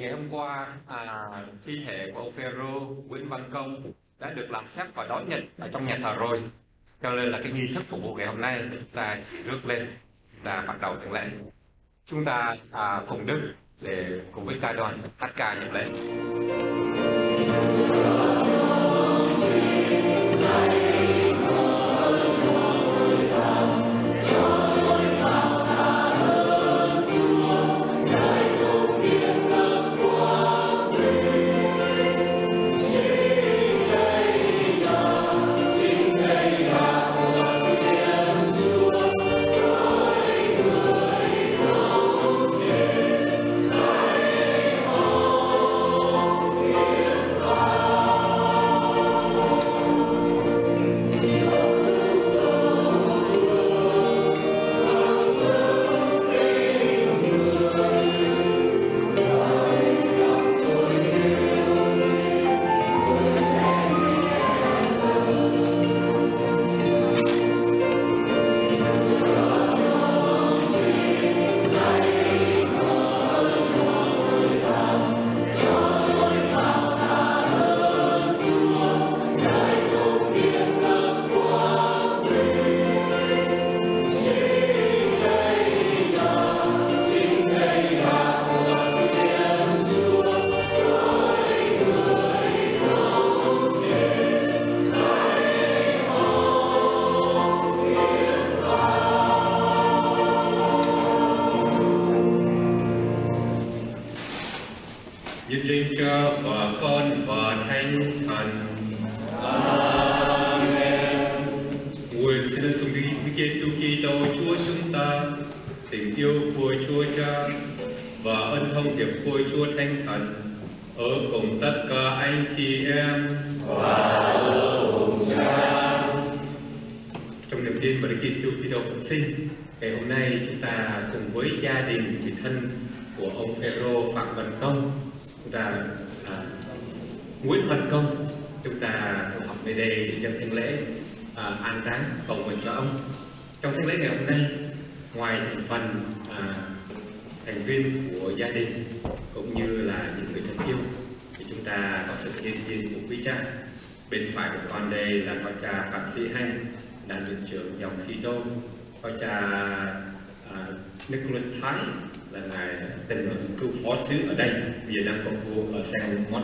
Ngày hôm qua, à, thi thể của ông Phêrô Nguyễn Văn Công đã được làm phép và đón nhận ở trong nhà thờ rồi. Cho nên là cái nghi thức phục vụ ngày hôm nay chúng ta chỉ rước lên và bắt đầu thượng lễ. Chúng ta à, cùng đức để cùng với ca đoàn hát ca nhập lễ.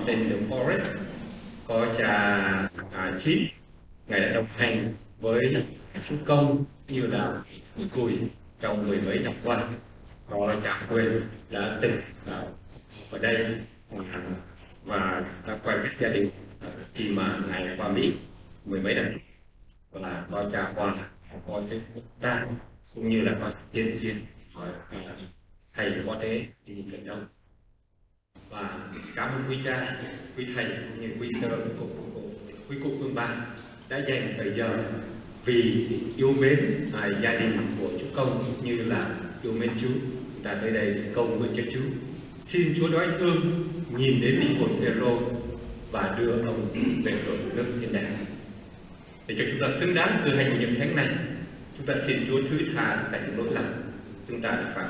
Tên San Martin có cha à, Chín. Ngài đã đồng hành với chú công như là cùi trong mười mấy năm qua. Có cha quên đã từng à, ở đây à, và đã quen biết gia đình à, khi mà ngài qua Mỹ mười mấy năm. Và có cha qua có cái tang cũng như là có tiên duyên à, à, thầy có thế đi cận đông và cảm ơn quý cha quý thầy cũng như quý sơ quý cô, quý cụ quân bà đã dành thời giờ vì yêu mến à, gia đình của chú công như là yêu mến chú chúng ta tới đây cầu nguyện cho chú xin chúa đói thương nhìn đến linh hồn phêrô và đưa ông về hưởng nước thiên đàng. Để cho chúng ta xứng đáng cử hành của nhiệm thánh này chúng ta xin Chúa thứ tha tất cả những lỗi lầm. Chúng ta đã phạm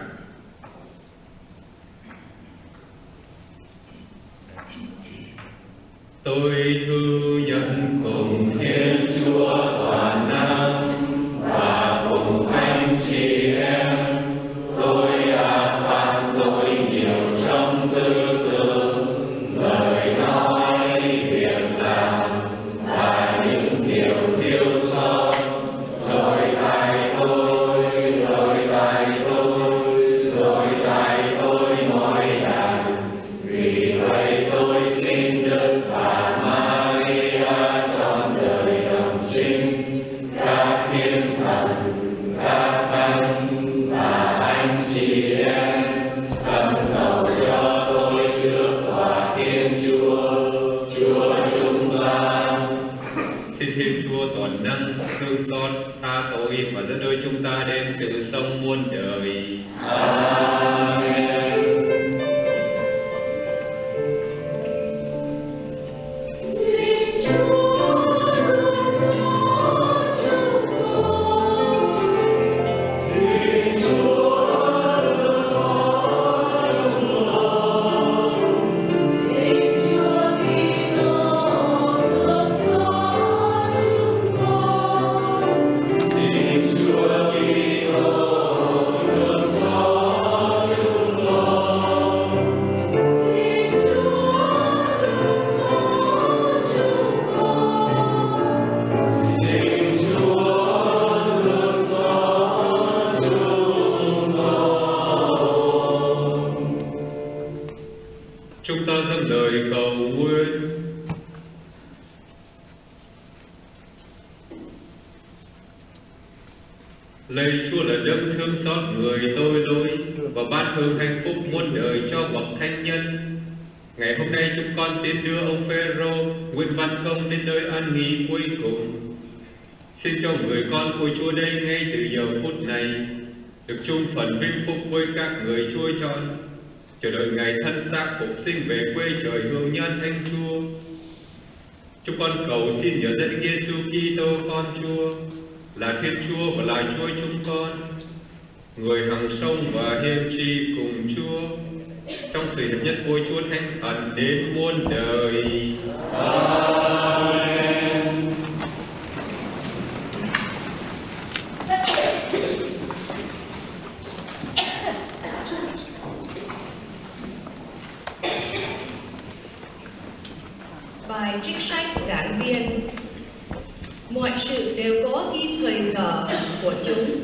tôi thừa nhận cùng Thiên Chúa toàn năng. Nhân. Ngày hôm nay chúng con tiến đưa ông Phêrô Nguyễn Văn Công đến nơi an nghỉ cuối cùng. Xin cho người con của Chúa đây ngay từ giờ phút này được chung phần vinh phúc với các người Chúa chọn, chờ đợi ngày thân xác phục sinh về quê trời hương nhân Thánh Chúa. Chúng con cầu xin nhờ dẫn Giêsu Kitô con Chúa là Thiên Chúa và là Chúa chúng con, người hằng sông và hiên tri cùng Chúa trong sự hiệp nhất vui Chúa Thánh Thần đến muôn đời. Bài trích sách giảng viên. Mọi sự đều có ghi thời giờ của chúng.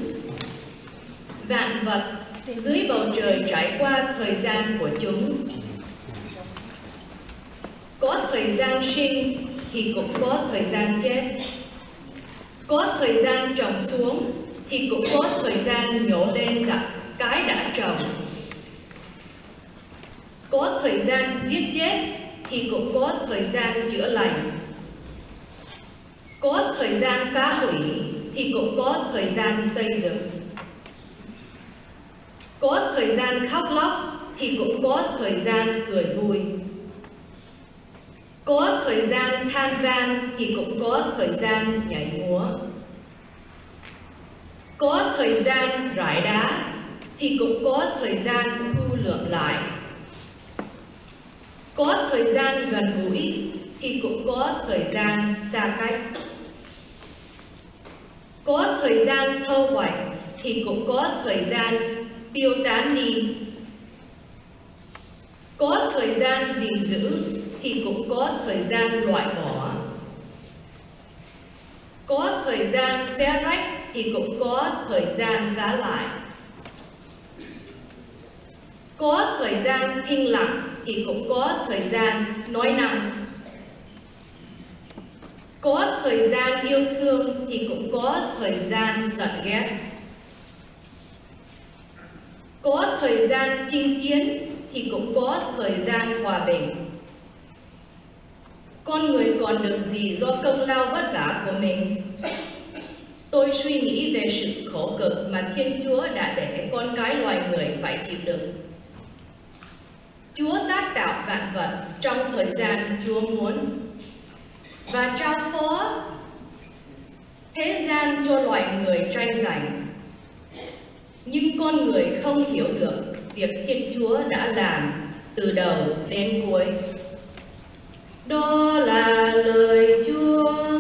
Vạn vật dưới bầu trời trải qua thời gian của chúng. Có thời gian sinh thì cũng có thời gian chết. Có thời gian trồng xuống thì cũng có thời gian nhổ lên cái đã trồng. Có thời gian giết chết thì cũng có thời gian chữa lành. Có thời gian phá hủy thì cũng có thời gian xây dựng có thời gian khóc lóc thì cũng có thời gian cười vui có thời gian than van thì cũng có thời gian nhảy múa có thời gian rải đá thì cũng có thời gian thu lượm lại có thời gian gần gũi thì cũng có thời gian xa cách có thời gian thơ hoạch thì cũng có thời gian tiêu tán đi. Có thời gian gìn giữ thì cũng có thời gian loại bỏ. Có thời gian xé rách thì cũng có thời gian vá lại. Có thời gian thinh lặng thì cũng có thời gian nói năng. Có thời gian yêu thương thì cũng có thời gian giận ghét có thời gian chinh chiến thì cũng có thời gian hòa bình. Con người còn được gì do công lao vất vả của mình? Tôi suy nghĩ về sự khổ cực mà thiên chúa đã để con cái loài người phải chịu đựng. Chúa tác tạo vạn vật trong thời gian chúa muốn và trao phó thế gian cho loài người tranh giành nhưng con người không hiểu được việc thiên chúa đã làm từ đầu đến cuối. Đó là lời chúa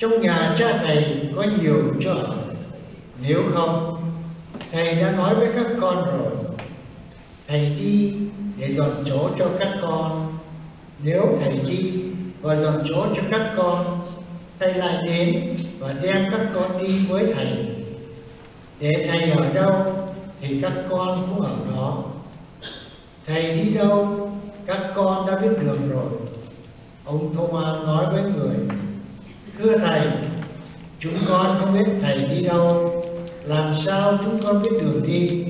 Trong nhà cha Thầy có nhiều chỗ ở. Nếu không, Thầy đã nói với các con rồi. Thầy đi để dọn chỗ cho các con. Nếu Thầy đi và dọn chỗ cho các con, Thầy lại đến và đem các con đi với Thầy. Để Thầy ở đâu thì các con cũng ở đó. Thầy đi đâu, các con đã biết đường rồi. Ông Thomas nói với người, Thưa Thầy, chúng con không biết Thầy đi đâu, làm sao chúng con biết đường đi?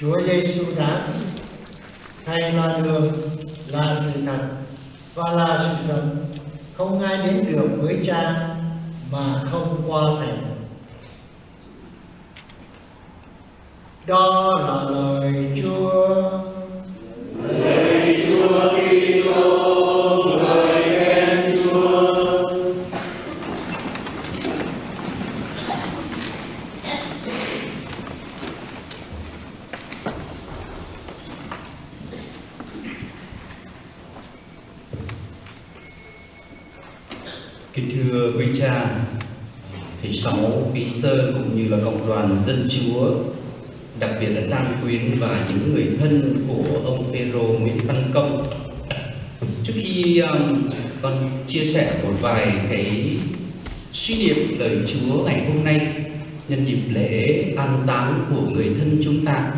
Chúa Giêsu đáp, Thầy là đường, là sự thật và là sự sống. Không ai đến được với Cha mà không qua Thầy. Đó là lời Chúa. 16 Mỹ Sơn cũng như là Cộng đoàn Dân Chúa đặc biệt là Tam Quyến và những người thân của ông Phêrô Nguyễn Văn Công. Trước khi um, con chia sẻ một vài cái suy niệm lời Chúa ngày hôm nay nhân dịp lễ an táng của người thân chúng ta.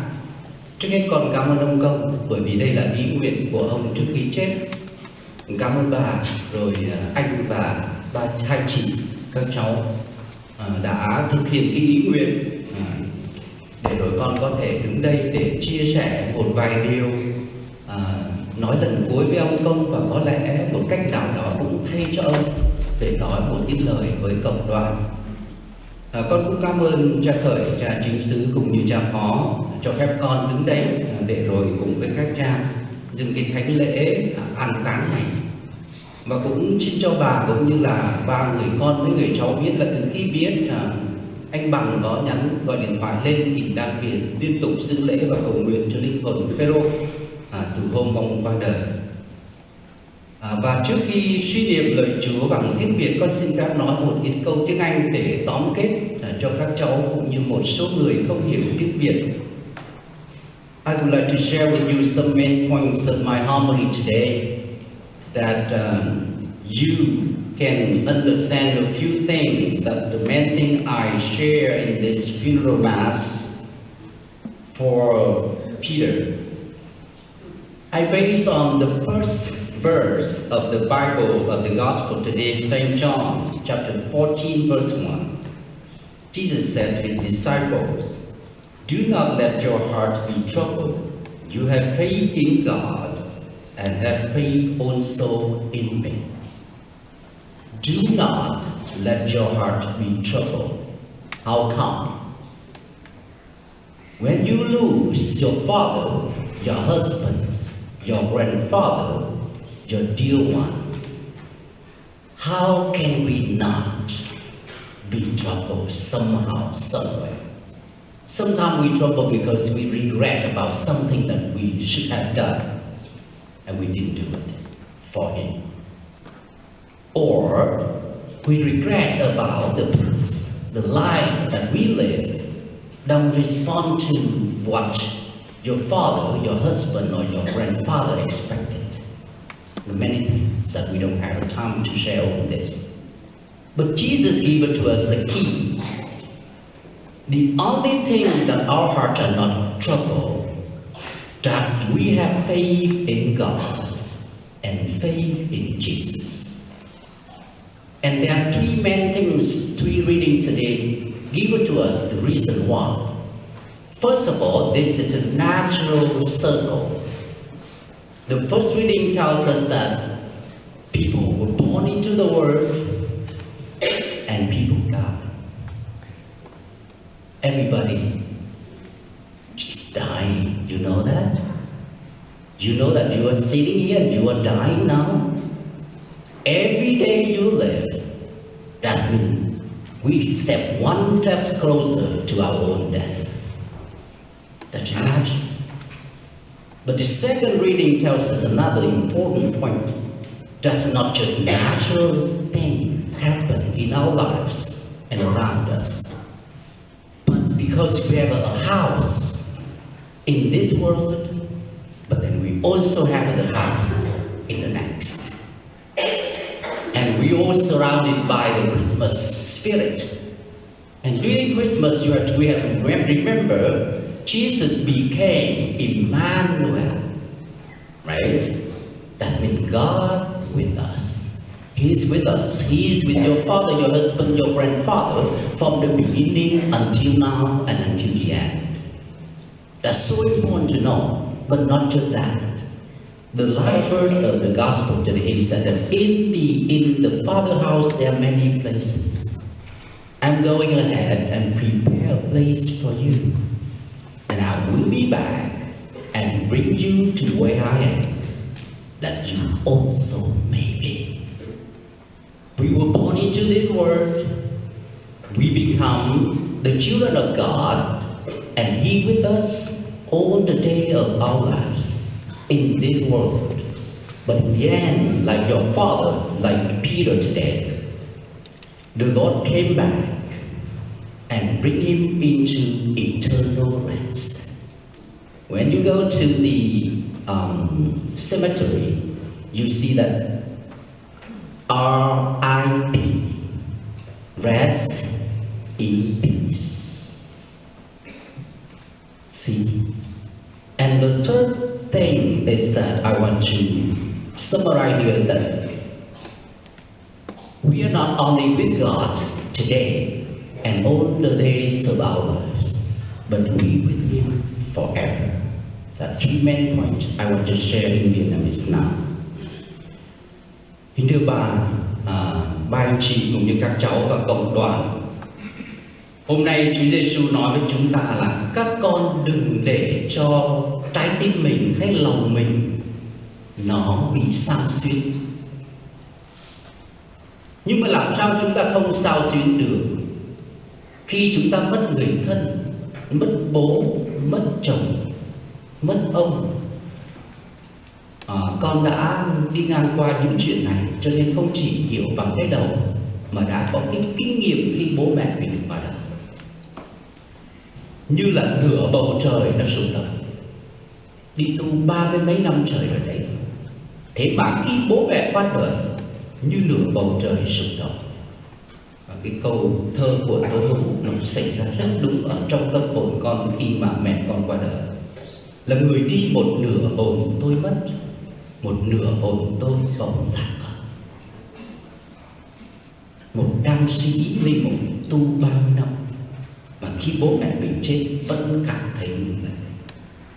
Trước hết con cảm ơn ông Công bởi vì đây là ý nguyện của ông trước khi chết. Cảm ơn bà, rồi à, anh và ba hai chị, các cháu À, đã thực hiện cái ý nguyện à, để rồi con có thể đứng đây để chia sẻ một vài điều à, nói lần cuối với ông công và có lẽ một cách nào đó cũng thay cho ông để nói một ít lời với cộng đoàn. À, con cũng cảm ơn cha khởi, cha chính sứ cũng như cha phó cho phép con đứng đây để rồi cùng với các cha dừng cái thánh lễ ăn an táng này và cũng xin cho bà cũng như là ba người con với người cháu biết là từ khi biết à, anh bằng có nhắn gọi điện thoại lên thì đang biệt liên tục dâng lễ và cầu nguyện cho linh hồn Phêrô à, từ hôm ông qua đời. À, và trước khi suy niệm lời Chúa bằng tiếng Việt, con xin phép nói một ít câu tiếng Anh để tóm kết à, cho các cháu cũng như một số người không hiểu tiếng Việt. I would like to share with you some main points of my homily today that um, you can understand a few things that the main thing I share in this funeral mass for Peter. I base on the first verse of the Bible of the Gospel today, St. John chapter 14, verse 1. Jesus said to his disciples, Do not let your heart be troubled. You have faith in God and have faith also in me. Do not let your heart be troubled. How come? When you lose your father, your husband, your grandfather, your dear one, how can we not be troubled somehow, somewhere? Sometimes we trouble because we regret about something that we should have done and we didn't do it for him. Or we regret about the past, the lives that we live don't respond to what your father, your husband, or your grandfather expected. The many things that we don't have time to share on this. But Jesus gave it to us the key. The only thing that our hearts are not troubled, that we have faith in God and faith in Jesus. And there are three main things, three reading today, given to us the reason why. First of all, this is a natural circle. The first reading tells us that people were born into the world and people die. Everybody dying. You know that? You know that you are sitting here and you are dying now? Every day you live, that means we step one step closer to our own death. The challenge. But the second reading tells us another important point. Does not just natural things happen in our lives and around us, but because we have a house in this world, but then we also have the house in the next. And we all surrounded by the Christmas spirit. And during Christmas, you have to, we have to remember Jesus became Emmanuel, right? That means God with us. He's with us. He's with your father, your husband, your grandfather from the beginning until now and until the end. That's so important to know, but not just that. The last verse of the gospel today he said that in the in the Father house there are many places. I'm going ahead and prepare a place for you. And I will be back and bring you to where I am, that you also may be. We were born into this world. We become the children of God, and He with us all the day of our lives in this world. But in the end, like your father, like Peter today, the Lord came back and bring him into eternal rest. When you go to the um, cemetery, you see that R.I.P. Rest in peace. See? And the third thing is that I want to summarize here that we are not only with God today and all the days of our lives, but we with Him forever. That three main points I want to share in Vietnamese now. Kính thưa bà, à, ba anh chị cũng như các cháu và cộng đoàn. Hôm nay Chúa Giêsu nói với chúng ta là các con đừng để cho trái tim mình hay lòng mình nó bị sao xuyến. Nhưng mà làm sao chúng ta không sao xuyến được? khi chúng ta mất người thân mất bố mất chồng mất ông à, con đã đi ngang qua những chuyện này cho nên không chỉ hiểu bằng cái đầu mà đã có cái kinh nghiệm khi bố mẹ mình vào đời như là nửa bầu trời nó sụp đổ đi tu ba mươi mấy năm trời rồi đấy. Thế mà khi bố mẹ qua đời, như nửa bầu trời sụp đổ và cái câu thơ của Tố Hữu nó xảy ra rất đúng ở trong tâm hồn con khi mà mẹ con qua đời. Là người đi một nửa hồn tôi mất, một nửa hồn tôi bỗng giặc một đăng sĩ linh mục tu 30 năm và khi bố mẹ mình chết vẫn cảm thấy như vậy.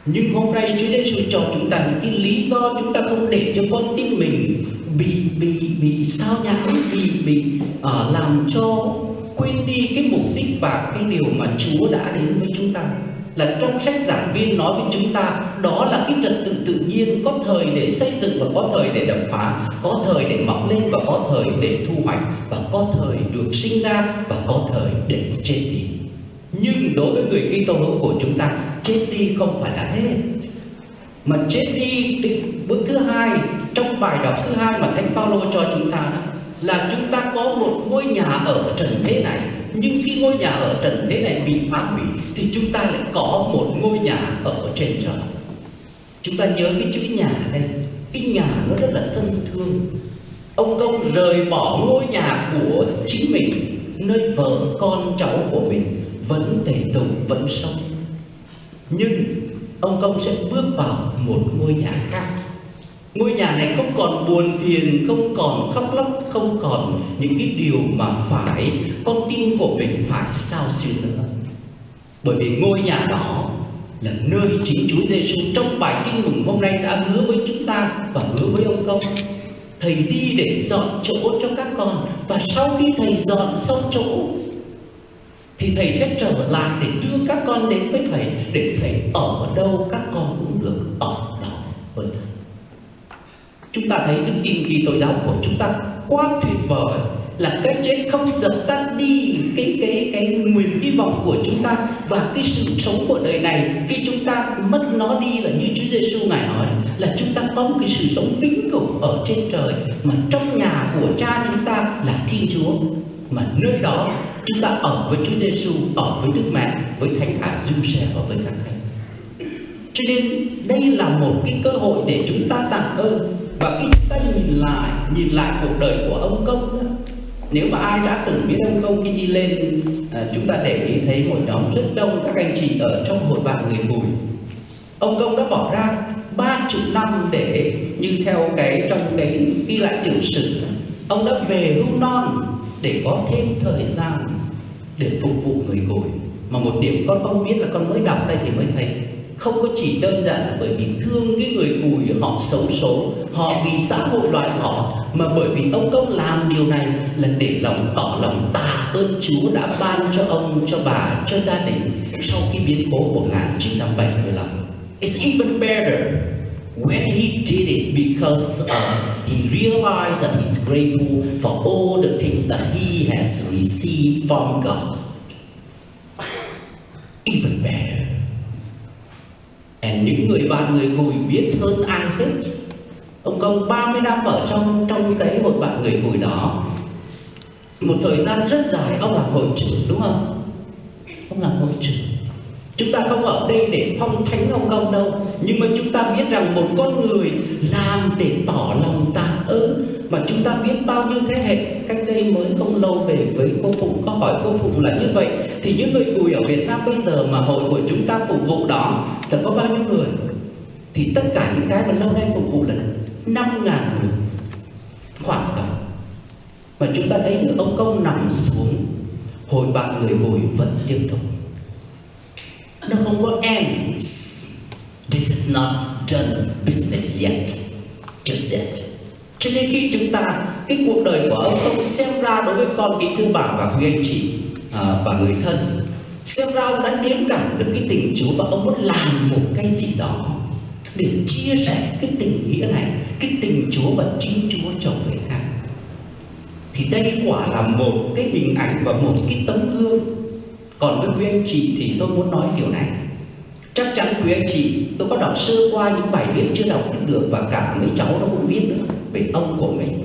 Nhưng hôm nay Chúa Giêsu cho chúng ta những cái lý do chúng ta không để cho con tim mình bị bị bị sao nhãng bị bị uh, làm cho quên đi cái mục đích và cái điều mà Chúa đã đến với chúng ta. Là trong sách giảng viên nói với chúng ta đó là cái trật tự tự nhiên có thời để xây dựng và có thời để đập phá có thời để mọc lên và có thời để thu hoạch và có thời được sinh ra và có thời để chết đi nhưng đối với người Kitô hữu của chúng ta chết đi không phải là hết mà chết đi bước thứ hai trong bài đọc thứ hai mà thánh Phaolô cho chúng ta đó, là chúng ta có một ngôi nhà ở trần thế này. Nhưng khi ngôi nhà ở trần thế này bị phá hủy thì chúng ta lại có một ngôi nhà ở trên trời. Chúng ta nhớ cái chữ nhà đây. Cái nhà nó rất là thân thương. Ông công rời bỏ ngôi nhà của chính mình nơi vợ con cháu của mình vẫn tề tụng vẫn sống. Nhưng ông công sẽ bước vào một ngôi nhà khác. Ngôi nhà này không còn buồn phiền, không còn khóc lóc, không còn những cái điều mà phải, con tim của mình phải sao xuyên nữa. Bởi vì ngôi nhà đó là nơi chính Chúa Giêsu trong bài kinh mừng hôm nay đã hứa với chúng ta và hứa với ông công. Thầy đi để dọn chỗ cho các con và sau khi thầy dọn xong chỗ thì thầy sẽ trở lại để đưa các con đến với thầy, để thầy ở đâu các con cũng được ở đó với thầy. Chúng ta thấy đức tin kỳ tội giáo của chúng ta quá tuyệt vời, là cái chết không dập tắt đi cái cái cái nguyền hy vọng của chúng ta và cái sự sống của đời này. Khi chúng ta mất nó đi là như Chúa Giêsu ngài nói, là chúng ta có một cái sự sống vĩnh cửu ở trên trời, mà trong nhà của Cha chúng ta là Thiên Chúa mà nơi đó chúng ta ở với Chúa Giêsu ở với Đức Mẹ với Thánh Thả Du Xe và với các thánh. Cho nên đây là một cái cơ hội để chúng ta tạ ơn. Và khi chúng ta nhìn lại nhìn lại cuộc đời của ông công đó, nếu mà ai đã từng biết ông công khi đi lên à, chúng ta để ý thấy một nhóm rất đông các anh chị ở trong hội bạn người mùi ông công đã bỏ ra ba chục năm để như theo cái trong cái ghi lại tiểu sử. Ông đã về lưu non để có thêm thời gian để phục vụ người cùi mà một điểm con không biết là con mới đọc đây thì mới thấy. Không có chỉ đơn giản là bởi vì thương cái người cùi họ xấu số, họ bị xã hội loại bỏ, mà bởi vì ông công làm điều này là để lòng tỏ lòng tạ ơn Chúa đã ban cho ông, cho bà, cho gia đình sau cái biến cố của 1975 It's even better when he did it because uh, he realized that he's grateful for all the things that he has received from God. Even better. And những người bạn người ngồi biết hơn ai hết. Ông công 30 năm ở trong trong cái hội bạn người ngồi đó. Một thời gian rất dài ông làm hội trưởng đúng không? Ông làm hội trưởng Chúng ta không ở đây để phong thánh ông công đâu. Nhưng mà chúng ta biết rằng một con người làm để tỏ lòng tạ ơn. Mà chúng ta biết bao nhiêu thế hệ Cách đây mới không lâu về với cô Phụng. Có hỏi cô Phụng là như vậy, Thì những người cùi ở Việt Nam bây giờ mà hội của chúng ta phục vụ đó Thật có bao nhiêu người? Thì tất cả những cái mà lâu nay phục vụ là 5 ngàn người, Khoảng đó Mà chúng ta thấy những ông công nằm xuống, Hội bạn người ngồi vẫn tiếp tục nó không có ends. This is not done business yet. Just yet. Cho nên khi chúng ta cái cuộc đời của ông không xem ra đối với con kính thưa bà và quý anh chị à, và người thân xem ra ông đã nếm cảm được cái tình Chúa và ông muốn làm một cái gì đó để chia sẻ cái tình nghĩa này cái tình Chúa và chính Chúa cho người khác thì đây quả là một cái hình ảnh và một cái tấm gương còn với quý anh chị thì tôi muốn nói điều này. Chắc chắn quý anh chị, tôi có đọc sơ qua những bài viết chưa đọc được và cả mấy cháu nó cũng viết nữa về ông của mình.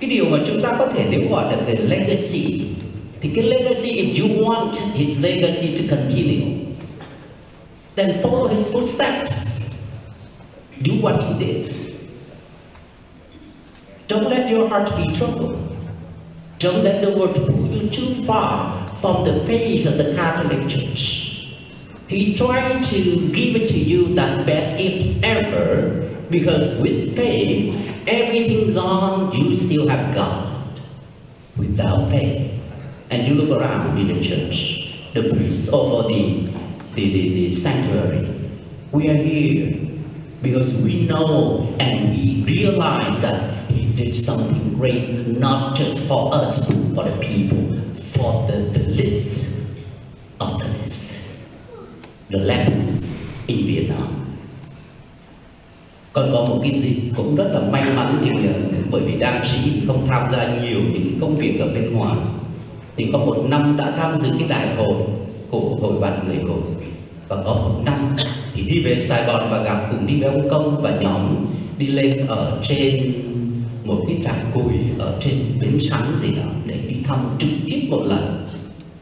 Cái điều mà chúng ta có thể nếu gọi là cái legacy, thì cái legacy, if you want his legacy to continue, then follow his footsteps. Do what he did. Don't let your heart be troubled. Don't let the world pull you too far from the faith of the Catholic Church He tried to give it to you that best gifts ever because with faith, everything gone, you still have God. Without faith, and you look around in the church, the priests over the, the, the, the sanctuary, we are here because we know and we realize that did something great, not just for us, but for the people, for the, the list of the list. The lepers in Vietnam. Còn có một cái dịp cũng rất là may mắn thì ờ, bởi vì đang sĩ không tham gia nhiều những cái công việc ở bên ngoài. Thì có một năm đã tham dự cái đại hội của hội bạn người cổ và có một năm thì đi về Sài Gòn và gặp cùng đi với ông công và nhóm đi lên ở trên một cái trạm cùi ở trên bến sắn gì đó để đi thăm trực tiếp một lần.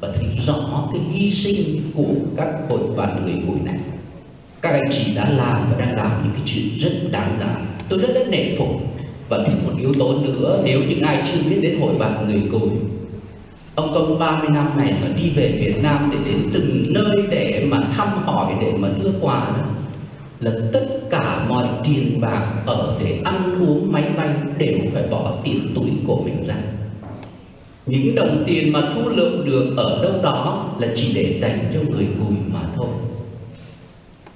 Và thấy rõ cái hy sinh của các hội bạn người cùi này. Các anh chị đã làm và đang làm những cái chuyện rất đáng giá. Tôi rất rất nể phục. Và thêm một yếu tố nữa, nếu những ai chưa biết đến hội bạn người cùi ông công 30 năm này mà đi về Việt Nam để đến từng nơi để mà thăm hỏi, để mà đưa quà đó là tất cả mọi tiền bạc ở để ăn uống, máy bay đều phải bỏ tiền túi của mình ra. Những đồng tiền mà thu lượm được ở đâu đó là chỉ để dành cho người cùi mà thôi.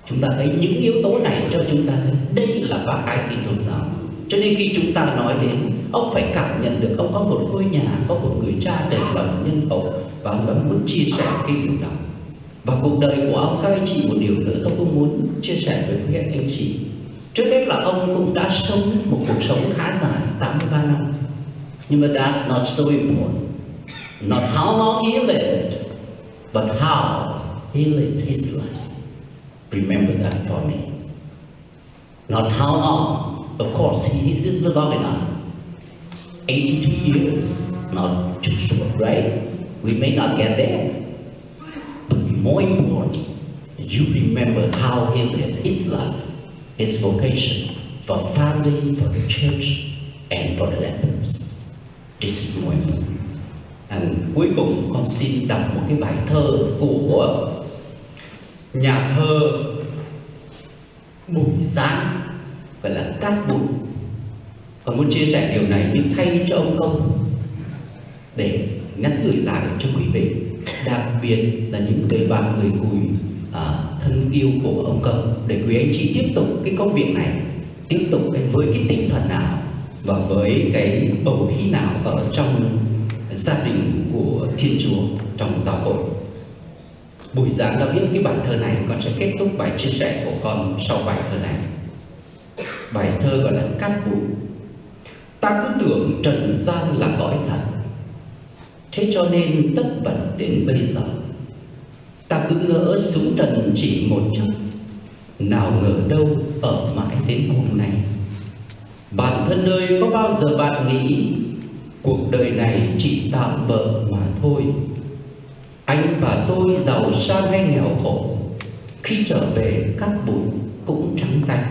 Chúng ta thấy những yếu tố này cho chúng ta thấy đây là bác ái kỳ tôn giáo. Cho nên khi chúng ta nói đến, ông phải cảm nhận được ông có một ngôi nhà, có một người cha đầy lòng nhân hậu và ông muốn chia sẻ cái điều đó và cuộc đời của ông, các anh chị, một điều nữa tôi cũng muốn chia sẻ với các anh chị. Trước hết là ông cũng đã sống một cuộc sống khá dài 83 năm. Nhưng mà that's not so important. Not how long he lived, but how he lived his life. Remember that for me. Not how long, of course, he isn't long enough. 82 years, not too short, right? We may not get there more important you remember how he lived his life, his vocation for family, for the church, and for the lepers This is more important. And cuối cùng, con xin đọc một cái bài thơ của nhà thơ Bùi Giang, gọi là Cát Bụi. Con muốn chia sẻ điều này nhưng thay cho ông công để nhắn gửi lại cho quý vị đặc biệt là những người bạn người cùi à, thân yêu của ông công để quý anh chị tiếp tục cái công việc này tiếp tục với cái tinh thần nào và với cái bầu khí nào ở trong gia đình của Thiên Chúa trong giáo hội. Bùi Giáng đã viết cái bài thơ này, con sẽ kết thúc bài chia sẻ của con sau bài thơ này. Bài thơ gọi là Cát bụi. Ta cứ tưởng trần gian là cõi thật, thế cho nên tất bật đến bây giờ. Ta cứ ngỡ xuống trần chỉ một chút, nào ngờ đâu ở mãi đến hôm nay Bản thân ơi có bao giờ bạn nghĩ Cuộc đời này chỉ tạm bợ mà thôi? Anh và tôi giàu sang hay nghèo khổ Khi trở về các bụi cũng trắng tay.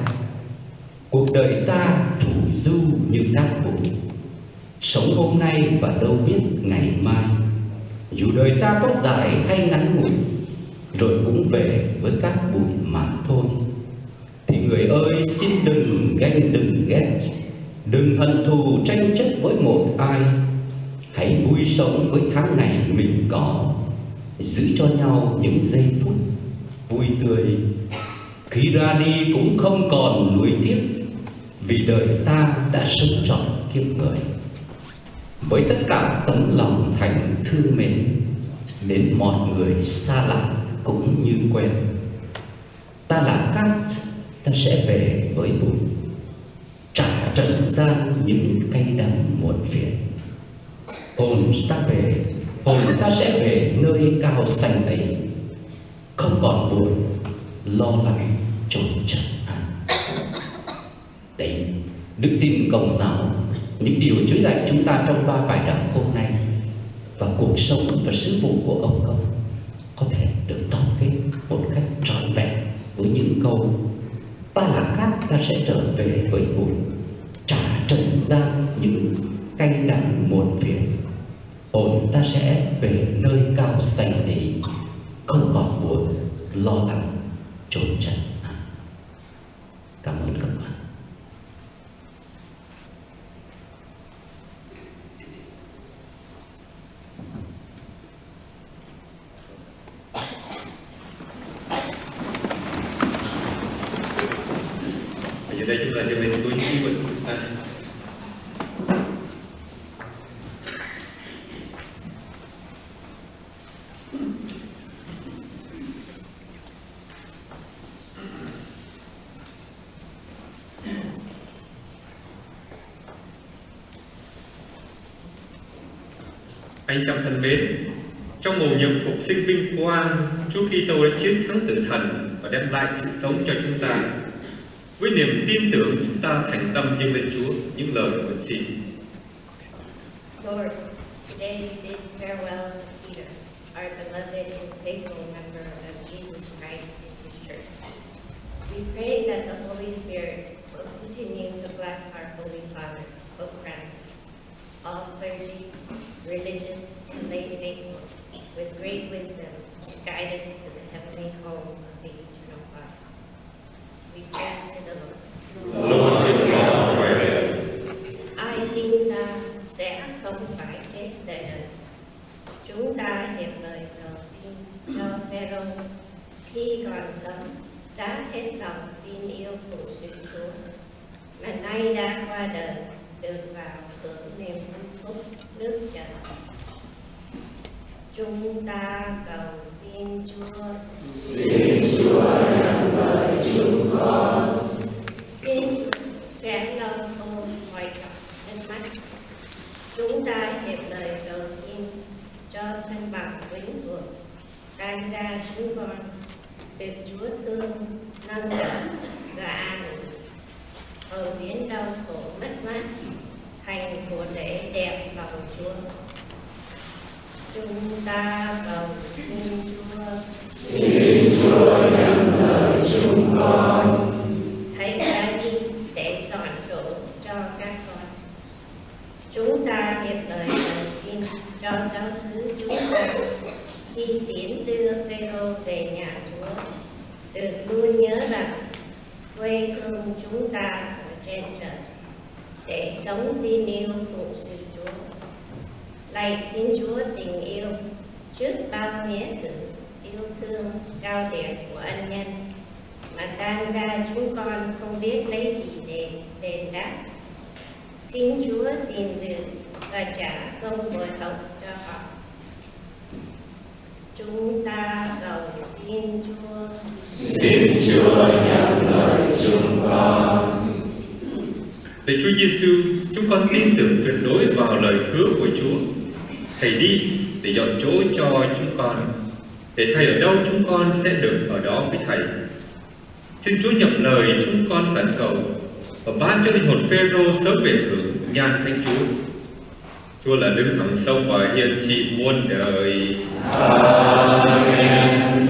Cuộc đời ta phủ du như cát bụi. Sống hôm nay và đâu biết ngày mai. Dù đời ta có dài hay ngắn ngủi, Rồi cũng về với các bụi mà thôi. Thì người ơi, xin đừng ganh đừng ghét. Đừng hận thù tranh chấp với một ai. Hãy vui sống với tháng ngày mình có. Giữ cho nhau những giây phút vui tươi. Khi ra đi cũng không còn nuối tiếc, vì đời ta đã sống trọn kiếp người với tất cả tấm lòng thành thương mến đến mọi người xa lạ cũng như quen. Ta là cát ta sẽ về với bụi trả trần gian những cây đắng muộn phiền. Hồn ta về hồn ta sẽ về nơi cao xanh ấy. Không còn buồn, lo lắng trốn trần án đấy đức tin công giáo những điều Chúa dạy chúng ta trong ba bài đọc hôm nay và cuộc sống và sứ vụ của ông công có thể được tổng kết một cách trọn vẹn với những câu, ta là cát, ta sẽ trở về với bụi. Trả trần gian những canh đắng muộn phiền. Ổn ta sẽ về nơi cao xanh ấy không còn buồn lo lắng trốn tránh cảm ơn các bạn Và giờ đây chúng ta sẽ đến với những ý của chúng ta. Anh trong thân mến, trong xin sinh vinh quang, Chúa Kitô đã chiến thắng tử thần và đem lại sự sống cho chúng ta. Với niềm tin tưởng chúng ta thành tâm dâng lên Chúa những lời nguyện xin. Lord, today we bid farewell to Peter, our beloved and faithful member of Jesus Christ in his church. We pray that the Holy Spirit will continue to bless our Holy Father, Pope Francis, all clergy, religious, and lay faithful, with great wisdom to guide us to the heavenly home of the eternal Father. We pray to the Lord. Lord, give God prayer. ai tin ta sẽ không phải chết đời đời. Chúng ta hiệp lời cầu xin cho Phêrô khi còn sống đã hết lòng tin yêu phụ sự Chúa, mà nay đã qua đời được vào hưởng niềm hạnh phúc nước trời. Chúng ta cầu xin Chúa. Xin Chúa sẽ lâu ôm hoài trọng nước mắt. Chúng ta hiệp lời cầu xin cho thân bằng quyến thuộc, tan gia chúng con, được Chúa thương, nâng đỡ và an ủi. Hầu biến đau khổ mất mát, thành của lễ đẹp lòng Chúa. Chúng ta cầu xin Chúa. Hãy ra đi để dọn chỗ cho các con. Chúng ta hiệp lời cầu xin cho giáo xứ chúng ta khi tiến đưa Phêrô về nhà Chúa, được luôn nhớ rằng quê hương chúng ta ở trên trời, để sống tin yêu phụng sự Chúa. Lạy Thiên Chúa tình yêu, trước bao nghĩa cử, yêu thương cao đẹp của ân nhân, mà tan ra chúng con không biết lấy gì để đền đáp. Xin Chúa gìn giữ và trả công bồi hậu cho họ. Chúng ta cầu xin Chúa. Lạy Chúa Giêsu, chúng con tin tưởng tuyệt đối vào lời hứa của Chúa. Thầy đi để dọn chỗ cho chúng con, để Thầy ở đâu chúng con sẽ được ở đó với Thầy. Xin Chúa nhập lời chúng con khẩn cầu và ban cho linh hồn Phêrô sớm về hưởng nhan thánh Chúa. Chúa là đứng hằng sông và hiên trị muôn đời. Amen.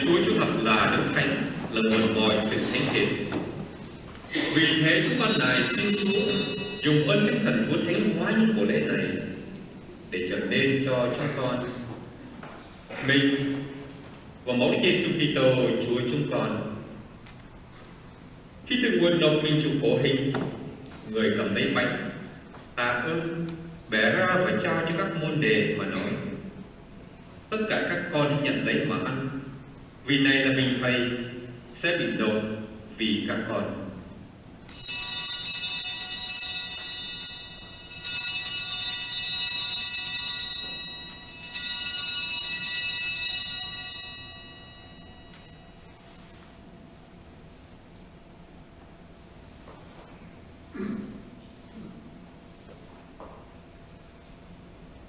Chúa Chúa Thập là Đức Thánh là nguồn mọi sự thánh thiện. Vì thế chúng con này xin Chúa dùng ơn Thánh Thần Chúa thánh hóa những buổi lễ này để trở nên cho cho con mình và máu Đức Giêsu Kitô Chúa chúng con. Khi từ nguồn nộp mình chủ khổ hình, người cầm lấy bánh, tạ ơn, bẻ ra và trao cho các môn đệ mà nói tất cả các con hãy nhận lấy mà ăn vì này là mình thầy sẽ bị độ vì các con.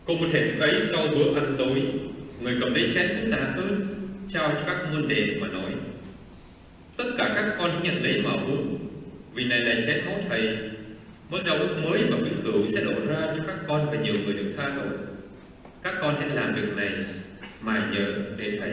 Cùng một thể thức ấy sau bữa ăn tối, Người cầm lấy chén cũng tạ ơn trao cho các môn đệ và nói. Tất cả các con hãy nhận lấy mà uống, vì này là chén máu thầy. Một dầu ước mới và vĩnh cửu sẽ đổ ra cho các con và nhiều người được tha tội. Các con hãy làm việc này mà nhờ để thầy.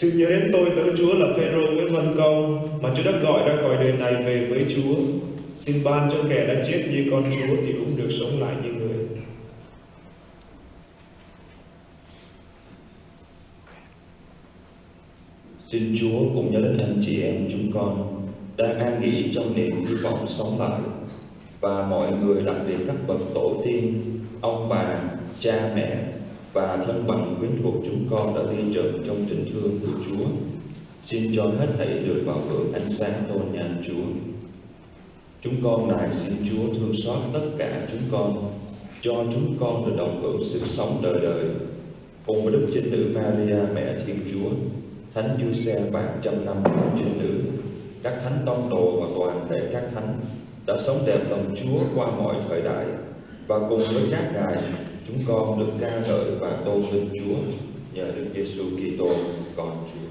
Xin nhớ đến tôi tớ Chúa là Phêrô với thân Công mà Chúa đã gọi ra khỏi đời này về với Chúa. Xin ban cho kẻ đã chết như con Chúa thì cũng được sống lại như người. Xin Chúa cùng nhớ đến anh chị em chúng con đang an nghỉ trong niềm hy vọng sống lại và mọi người đặc biệt các bậc tổ tiên, ông bà, cha mẹ và thân bằng quyến thuộc chúng con đã đi trần trong tình thương của Chúa. Xin cho hết thảy được vào hưởng ánh sáng tôn nhan Chúa. Chúng con nài xin Chúa thương xót tất cả chúng con, cho chúng con được đồng hưởng sự sống đời đời. Cùng với Đức Trinh Nữ Maria Mẹ Thiên Chúa, Thánh Giuse vạn trăm năm Trinh Nữ, các thánh tông đồ và toàn thể các thánh đã sống đẹp lòng Chúa qua mọi thời đại và cùng với các ngài chúng con được ca ngợi và tôn vinh Chúa nhờ Đức Giêsu Kitô con Chúa.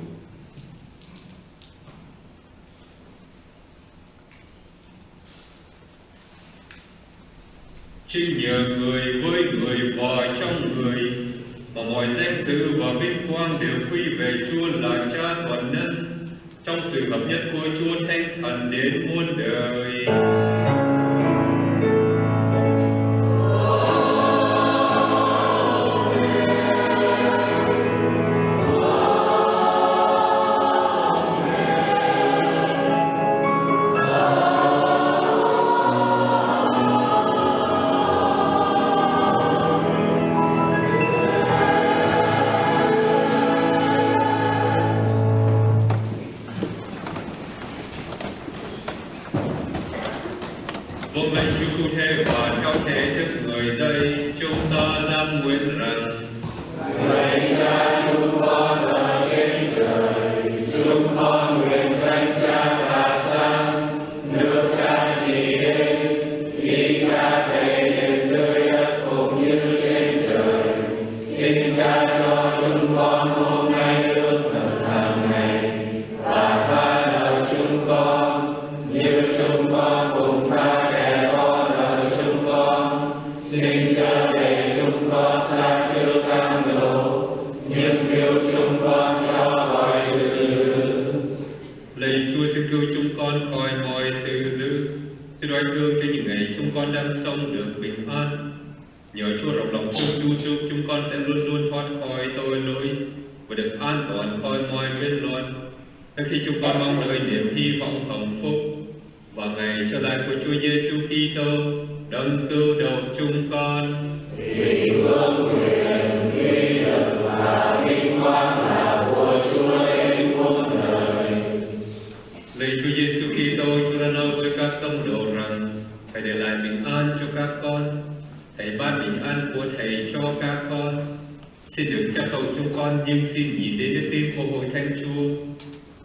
Chính nhờ người với người và trong người, mà mọi danh dự và vinh quang đều quy về Chúa là Cha toàn năng trong sự hợp nhất của Chúa Thánh Thần đến muôn đời. Amen. Ơn của Thầy cho các con. Xin được trách tội chúng con, nhưng xin nhìn đến đức tin của hội thánh Chúa.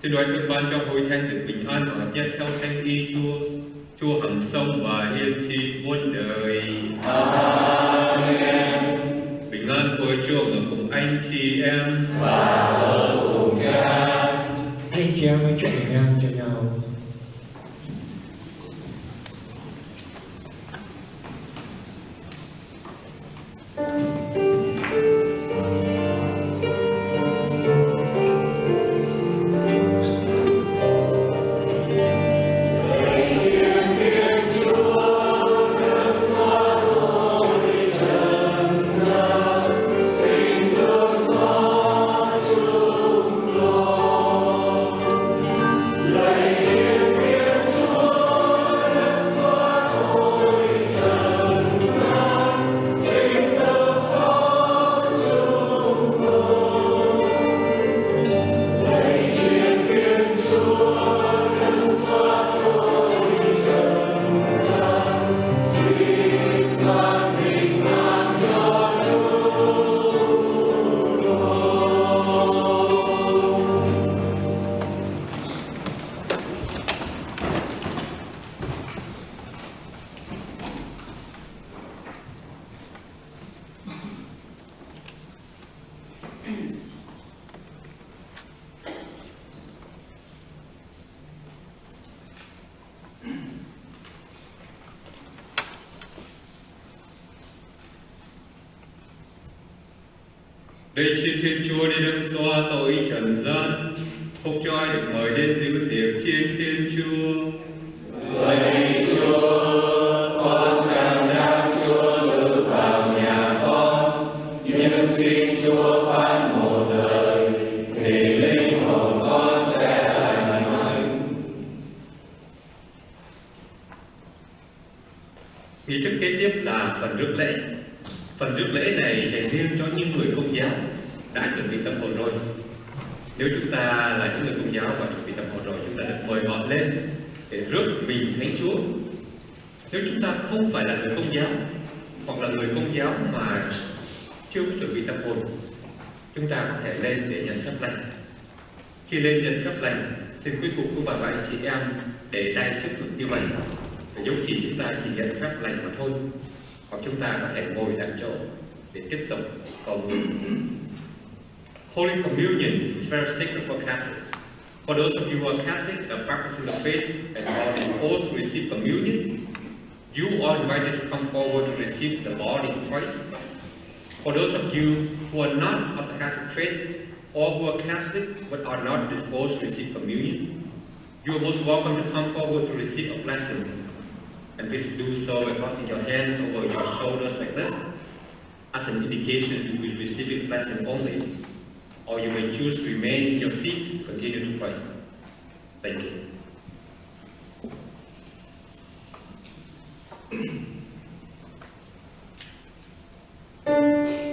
Xin đoái thương ban cho hội thánh được bình an và hợp nhất theo thánh y Chúa. Chúa hằng sống và hiên trị muôn đời. Amen. Bình an của Chúa ở cùng anh chị em. Và ở cùng Cha. Anh chị em hãy chúc bình an hoặc chúng ta có thể ngồi tại chỗ để tiếp tục cầu nguyện Holy Communion is very sacred for Catholics. For those of you who are Catholic and practicing the faith and are to receive communion, you are invited to come forward to receive the body of Christ. For those of you who are not of the Catholic faith or who are Catholic but are not disposed to receive communion, you are most welcome to come forward to receive a blessing. And please do so by crossing your hands over your shoulders like this, as an indication you will receive a blessing only. Or you may choose to remain in your seat continue to pray. Thank you. Chúa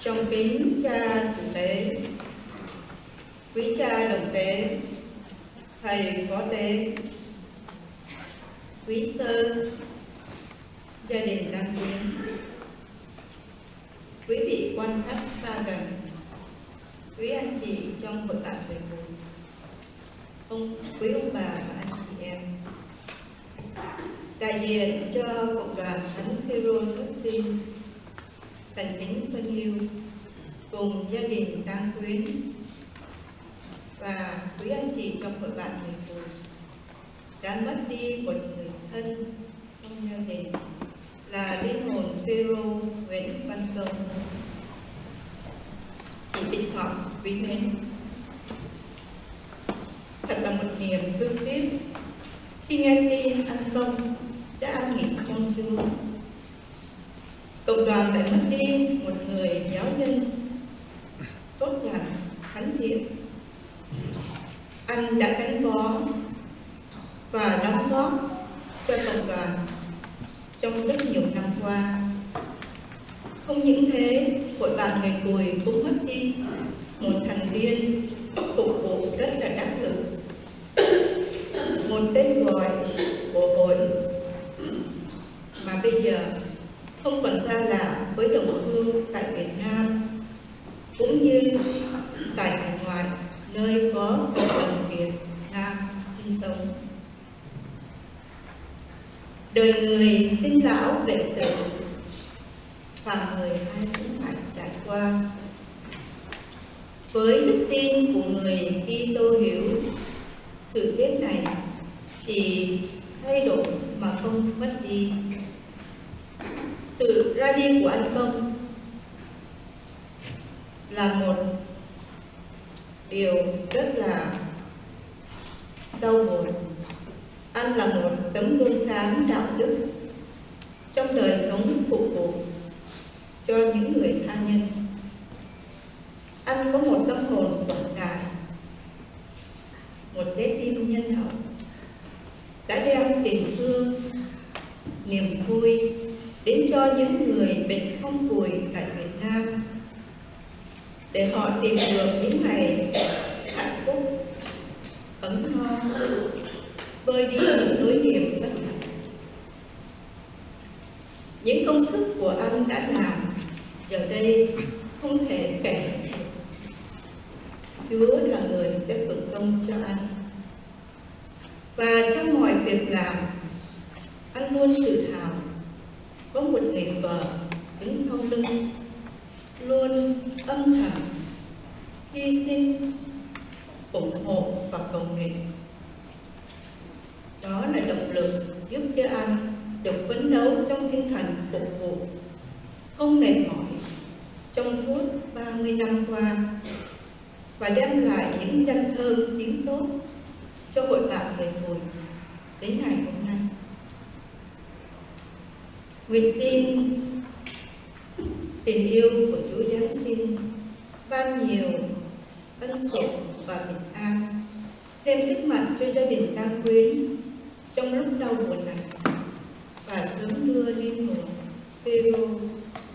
trong kính cha chủ tế quý cha đồng tế thầy phó tế quý sơ gia đình đăng quyến quý vị quan khách xa gần quý anh chị trong hội bạn về mùa, ông quý ông bà và anh chị em. Đại diện cho cộng đoàn thánh phêrô Justin thành kính thân yêu cùng gia đình tăng quyến và quý anh chị trong hội bạn người phù đã mất đi một người thân trong gia đình là linh hồn Phêrô Nguyễn Văn Công. Chị Bích Ngọc quý mến. Thật là một niềm thương tiếc khi nghe tin anh Công đã an nghỉ trong chung Cộng đoàn lại mất đi một người giáo nhân tốt lành, thánh thiện. Anh đã gắn bó và đóng góp cho cộng đoàn trong rất nhiều năm qua. Không những thế, hội bạn người Cùi cũng mất đi một thành viên phục vụ rất là đắc lực. Một tên gọi của hội mà bây giờ không còn xa lạ với đồng hương tại Việt Nam, cũng như tại hải ngoại, nơi có cộng đồng Việt Nam sinh sống. Đời người sinh lão bệnh tử và người ai cũng phải trải qua. Với đức tin của người khi tôi hiểu sự chết này, thì thay đổi mà không mất đi sự ra đi của anh công là một điều rất là đau buồn anh là một tấm gương sáng đạo đức trong đời sống phục vụ cho những người tha nhân. Anh có một tâm hồn quảng đại, một trái tim nhân hậu, đã đem tình thương, niềm vui đến cho những người bệnh không cùi tại Việt Nam để họ tìm được những ngày hạnh phúc, ấm no bơi đi những nỗi niềm bất hạnh. Những công sức của anh đã làm giờ đây không thể kể. Chúa là người sẽ thưởng công cho anh. Và trong mọi việc làm, anh luôn tự hào có một người vợ đứng sau lưng, luôn âm thầm hy sinh, ủng hộ và cầu nguyện đó là động lực giúp cho anh được phấn đấu trong tinh thần phục vụ không mệt mỏi trong suốt 30 năm qua và đem lại những danh thơm tiếng tốt cho hội bạn người Mùi đến ngày hôm nay. Nguyện xin tình yêu của Chúa Giáng sinh ban nhiều ân sủng và bình an thêm sức mạnh cho gia đình Tăng Quyến trong lúc đau buồn này và sớm đưa linh hồn Phêrô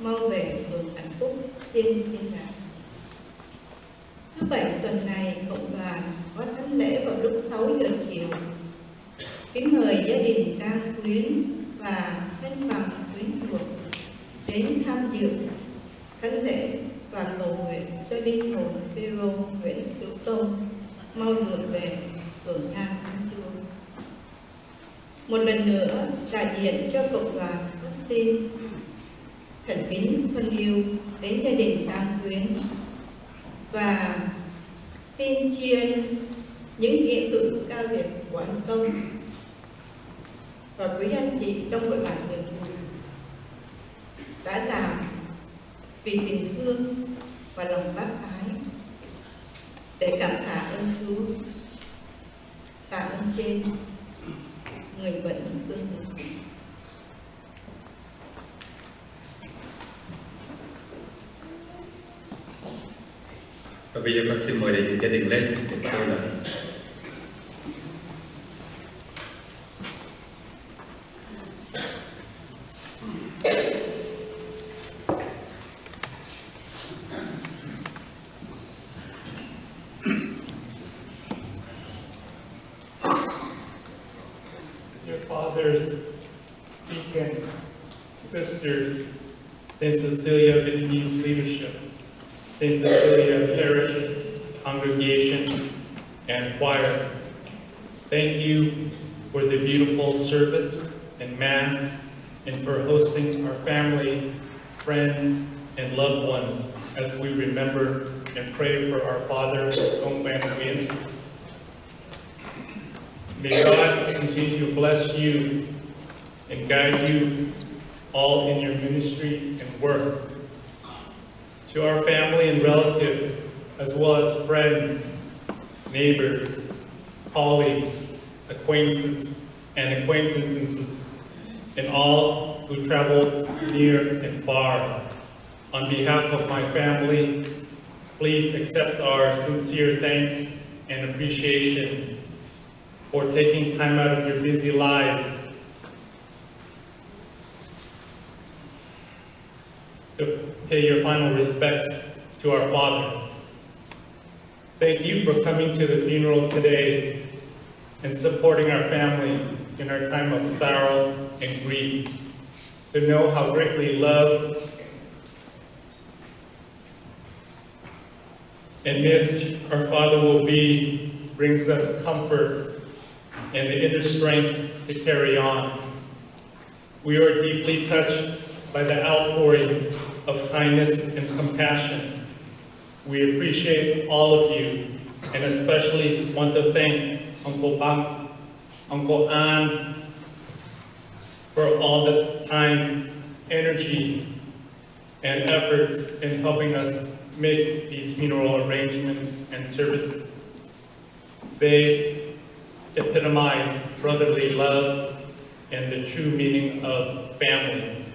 mau về hưởng hạnh phúc trên thiên đàng. Thứ bảy tuần này, cộng đoàn có thánh lễ vào lúc 6 giờ chiều. Kính mời gia đình đang quyến và thân bằng quyến thuộc đến tham dự thánh lễ và cầu nguyện cho linh hồn Phêrô Nguyễn Hữu Tông mau được về hưởng ngang Thánh Chúa. Một lần nữa, đại diện cho cộng đoàn Austin, khẩn kính thân yêu đến gia đình tang quyến và xin chia những nghĩa cử cao đẹp của anh Tông và quý anh chị trong hội bạn người đã làm vì tình thương và lòng bác ái để cảm tạ ơn Chúa, tạ ơn trên người bệnh cương hữu. Và bây giờ con xin mời đại diện gia đình lên để tôi là Dear fathers, deacon, sisters, Saint Cecilia Vietnamese leadership, Saint Cecilia Parish congregation, and choir. Thank you for the beautiful service and Mass and for hosting our family, friends, and loved ones as we remember and pray for our father, Van Nguyen. May God continue to bless you and guide you all in your ministry and work. To our family and relatives, as well as friends, neighbors, colleagues, acquaintances, and acquaintances, and all who travel near and far. On behalf of my family, please accept our sincere thanks and appreciation for taking time out of your busy lives to pay your final respects to our father. Thank you for coming to the funeral today and supporting our family in our time of sorrow and grief. To know how greatly loved and missed our father will be brings us comfort and the inner strength to carry on. We are deeply touched by the outpouring of kindness and compassion. We appreciate all of you and especially want to thank Uncle Bang, Uncle An for all the time, energy, and efforts in helping us make these funeral arrangements and services. They epitomize brotherly love and the true meaning of family.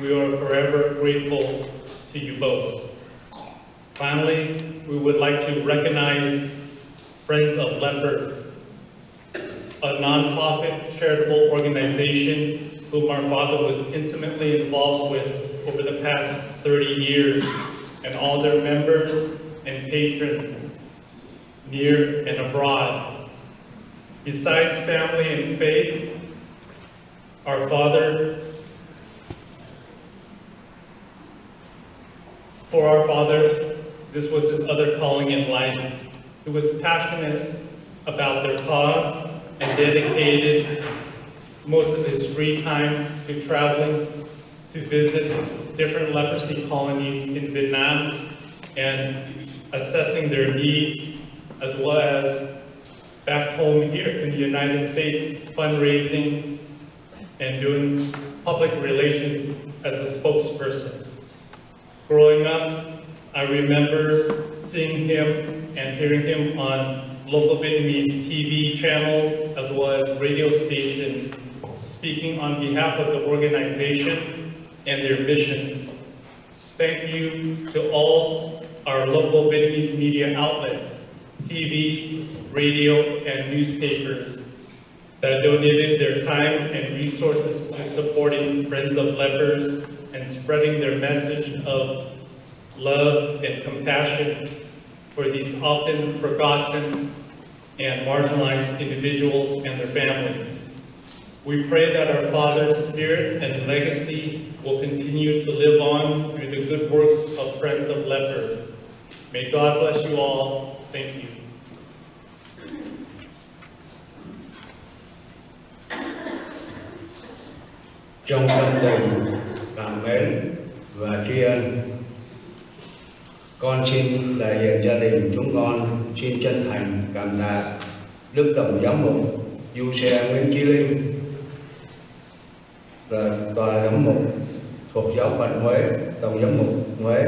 We are forever grateful to you both. Finally, we would like to recognize Friends of Lepers, a nonprofit charitable organization whom our father was intimately involved with over the past 30 years, and all their members and patrons, near and abroad. Besides family and faith, our father, for our father, this was his other calling in life. He was passionate about their cause and dedicated most of his free time to traveling to visit different leprosy colonies in Vietnam and assessing their needs, as well as back home here in the United States, fundraising and doing public relations as a spokesperson. Growing up, I remember seeing him and hearing him on local Vietnamese TV channels as well as radio stations speaking on behalf of the organization and their mission. Thank you to all our local Vietnamese media outlets, TV, radio, and newspapers that donated their time and resources to supporting Friends of Lepers and spreading their message of love and compassion for these often forgotten and marginalized individuals and their families. We pray that our Father's spirit and legacy will continue to live on through the good works of Friends of Lepers. May God bless you all. Thank you. trong tâm tình cảm mến và tri ân, con xin đại diện gia đình chúng con xin chân thành cảm tạ đức tổng giám mục du xe nguyễn chí linh và tòa giám mục thuộc giáo phận huế tổng giám mục huế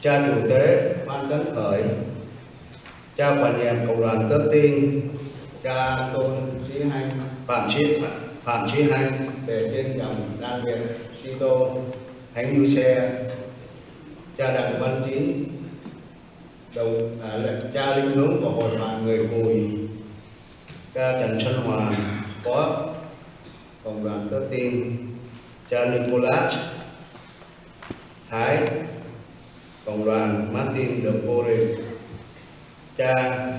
cha chủ tế phan tấn khởi cha quản nhiệm cộng đoàn tước tin cha tôn sĩ hanh phạm sĩ phạm sĩ hanh về trên dòng đan việt sĩ tô thánh như xe cha đặng văn tín đầu à, là cha linh hướng của hội bạn người cùi cha trần xuân hòa phó cộng đoàn tước tin cha nicolas, thái, cộng đoàn martin de Pore cha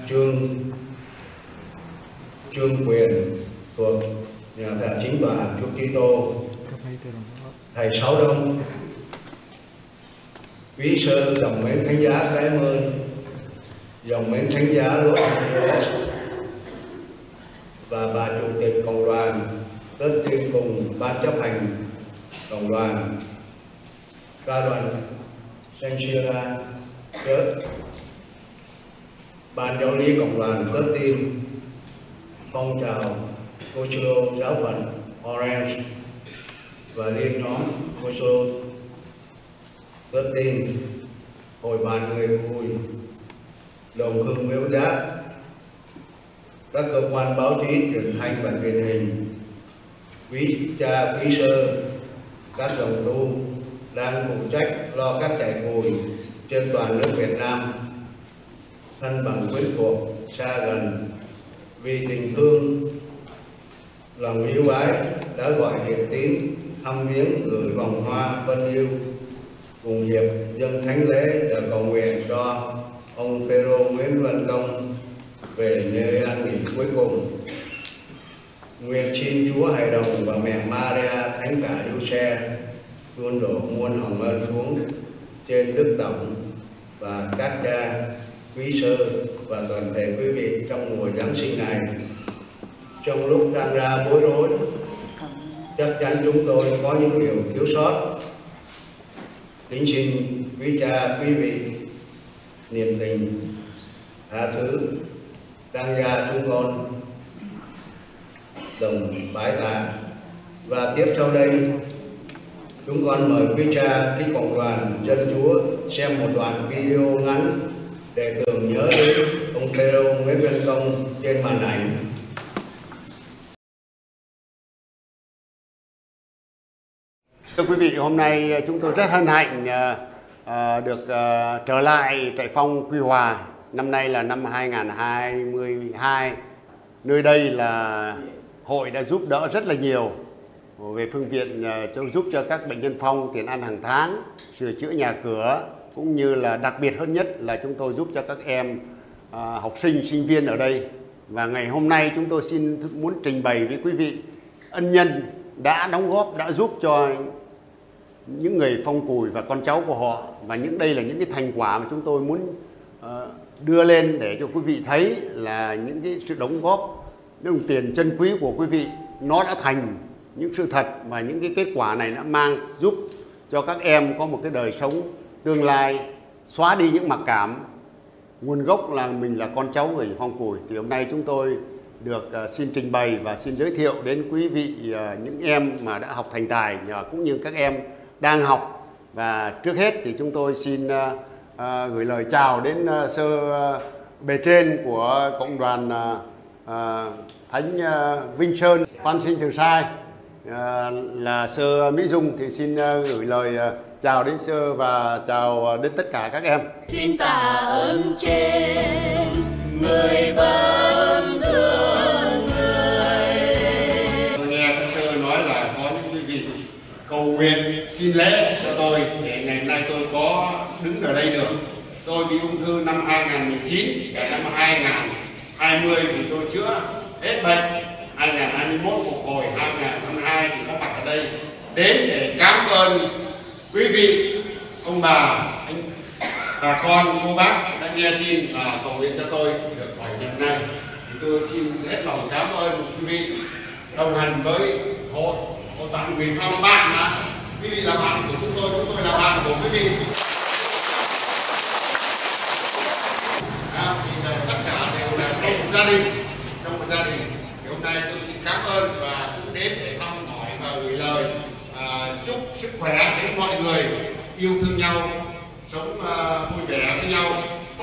trương trương quyền thuộc nhà thờ chính tòa Chúa Kitô, thầy Sáu Đông, quý sơ dòng mến thánh giá cái ơn dòng mến thánh giá Los Angeles và bà chủ tịch cộng đoàn tất tiên cùng ban chấp hành cộng đoàn ca đoàn Senshira Church ban giáo lý cộng đoàn Cơ tiên phong trào Coacholo giáo phận Orange và liên nhóm Coacholo Cơ tiên hội bàn người vui đồng hương miếu giác các cơ quan báo chí truyền thanh và truyền hình. Quý cha, quý sơ các đồng tu đang phụ trách lo các trại cùi trên toàn nước Việt Nam thân bằng quyến thuộc xa gần vì tình thương, lòng yêu ái đã gọi điện tín thăm viếng gửi vòng hoa vân yêu cùng hiệp, dân thánh lễ để cầu nguyện cho ông Phêrô Nguyễn Văn Công về nơi an nghỉ cuối cùng. Nguyện xin Chúa Hài Đồng và mẹ Maria Thánh Cả Điêu Xe luôn đổ muôn hồng ơn xuống trên Đức Tổng và các cha quý sơ và toàn thể quý vị trong mùa Giáng sinh này. Trong lúc đang ra bối rối, chắc chắn chúng tôi có những điều thiếu sót. Kính xin quý cha, quý vị niềm tình tha thứ đang gia chúng con đồng bái tạ và tiếp sau đây chúng con mời quý cha thích cộng đoàn dân chúa xem một đoạn video ngắn để tưởng nhớ đến ông Phêrô Nguyễn Văn Công trên màn ảnh Thưa quý vị, hôm nay chúng tôi rất hân hạnh à, à, được à, trở lại tại phong Quy Hòa. Năm nay là năm 2022. Nơi đây là hội đã giúp đỡ rất là nhiều về phương tiện, à, cho giúp cho các bệnh nhân phong tiền ăn hàng tháng, sửa chữa nhà cửa cũng như là đặc biệt hơn nhất là chúng tôi giúp cho các em à, học sinh, sinh viên ở đây. Và ngày hôm nay chúng tôi xin muốn trình bày với quý vị ân nhân đã đóng góp, đã giúp cho những người phong cùi và con cháu của họ và những đây là những cái thành quả mà chúng tôi muốn à, đưa lên để cho quý vị thấy là những cái sự đóng góp đồng tiền chân quý của quý vị, nó đã thành những sự thật và những cái kết quả này đã mang giúp cho các em có một cái đời sống tương lai, xóa đi những mặc cảm. Nguồn gốc là mình là con cháu người phong cùi. Thì hôm nay chúng tôi được ờ, xin trình bày và xin giới thiệu đến quý vị ờ, những em mà đã học thành tài nhờ cũng như các em đang học. Và trước hết thì chúng tôi xin ờ, gửi lời chào đến sơ bề trên của cộng đoàn uh, Thánh uh, Vinh Sơn Phan Sinh Từ Sai uh, là sơ Mỹ Dung thì xin gửi lời chào đến sơ và chào đến tất cả các em. Xin tạ ơn trên người vẫn thương người. Nghe các sơ nói là có những quý vị cầu nguyện xin lễ cho tôi để ngày nay tôi có đứng ở đây được. Tôi bị ung thư năm 2019 để năm 20 thì tôi chữa hết bệnh. 2021 phục hồi 2022 thì có mặt ở đây. Đến để cảm ơn quý vị, ông bà, anh, bà con cô bác đã nghe tin và cầu nguyện cho tôi được khỏi nhận này. Thì tôi xin hết lòng cảm ơn quý vị đồng hành với hội hội bạn Nguyễn Phong bạn mà quý vị là bạn của chúng tôi chúng tôi là bạn của quý vị à, thì là tất cả đều là trong một gia đình. Trong một gia đình thì hôm nay tôi xin cảm ơn và cũng đến để thăm hỏi và gửi lời à, chúc sức khỏe đến mọi người. Yêu thương nhau sống à, vui vẻ với nhau.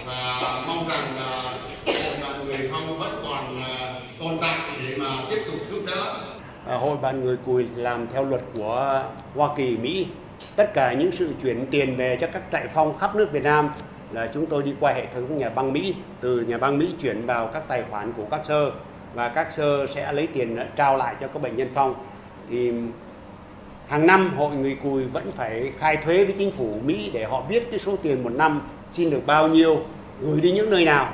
Và mong rằng à, mọi người không vẫn còn à, tồn tại để mà tiếp tục giúp đỡ. À, hội bạn người cùi làm theo luật của Hoa Kỳ, Mỹ. Tất cả những sự chuyển tiền về cho các trại phong khắp nước Việt Nam là chúng tôi đi qua hệ thống nhà băng Mỹ, từ nhà băng Mỹ chuyển vào các tài khoản của các sơ và các sơ sẽ lấy tiền trao lại cho các bệnh nhân phong. Thì hàng năm hội người cùi vẫn phải khai thuế với chính phủ Mỹ để họ biết cái số tiền một năm xin được bao nhiêu, gửi đi những nơi nào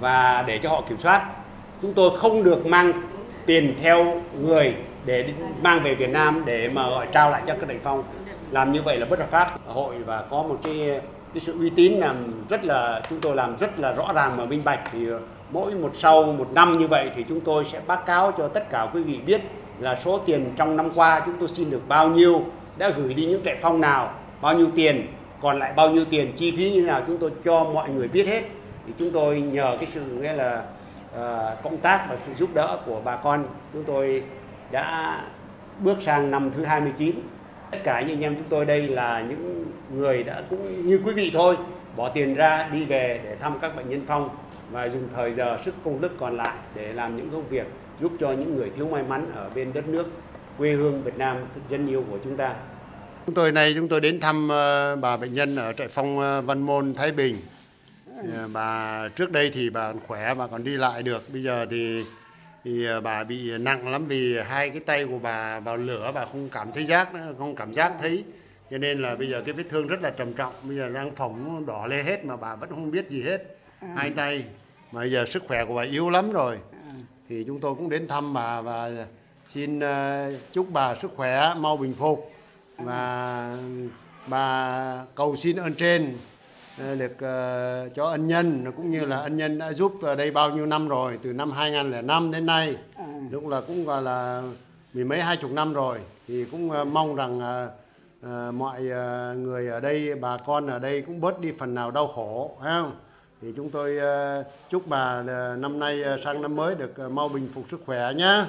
và để cho họ kiểm soát. Chúng tôi không được mang tiền theo người để mang về Việt Nam để mà gọi trao lại cho các đại phong làm như vậy là bất hợp pháp hội và có một cái cái sự uy tín làm rất là chúng tôi làm rất là rõ ràng và minh bạch thì ờ, mỗi một sau một năm như vậy thì chúng tôi sẽ báo cáo cho tất cả quý vị biết là số tiền trong năm qua chúng tôi xin được bao nhiêu đã gửi đi những trại phong nào bao nhiêu tiền còn lại bao nhiêu tiền chi phí như thế nào chúng tôi cho mọi người biết hết. Thì chúng tôi nhờ cái sự nghĩa là ờ, uh, công tác và sự giúp đỡ của bà con chúng tôi đã bước sang năm thứ 29 tất cả những anh em chúng tôi đây là những người đã cũng như quý vị thôi, bỏ tiền ra đi về để thăm các bệnh nhân phong và dùng thời giờ, sức, công đức còn lại để làm những công việc giúp cho những người thiếu may mắn ở bên đất nước quê hương Việt Nam dân yêu của chúng ta. Chúng tôi nay chúng tôi đến thăm ờ, bà bệnh nhân ở trại phong ờ, Văn Môn, Thái Bình. Ờ, bà trước đây thì bà còn khỏe bà còn đi lại được. Bây giờ thì thì bà bị nặng lắm vì hai cái tay của bà vào lửa bà không cảm thấy giác không cảm giác thấy. Cho nên là bây giờ cái vết thương rất là trầm trọng. Bây giờ đang phồng đỏ lên hết mà bà vẫn không biết gì hết. Hai tay mà bây giờ sức khỏe của bà yếu lắm rồi. Thì chúng tôi cũng đến thăm bà và xin chúc bà sức khỏe mau bình phục. Và bà cầu xin ơn trên được uh, cho ân nhân cũng như là ân nhân đã giúp ở đây bao nhiêu năm rồi từ năm 2005 đến nay. À. lúc là cũng gọi là mười mấy hai chục năm rồi. Thì cũng uh, mong rằng uh, uh, mọi uh, người ở đây bà con ở đây cũng bớt đi phần nào đau khổ phải không? Thì chúng tôi uh, chúc bà uh, năm nay uh, sang năm mới được uh, mau bình phục sức khỏe nhé.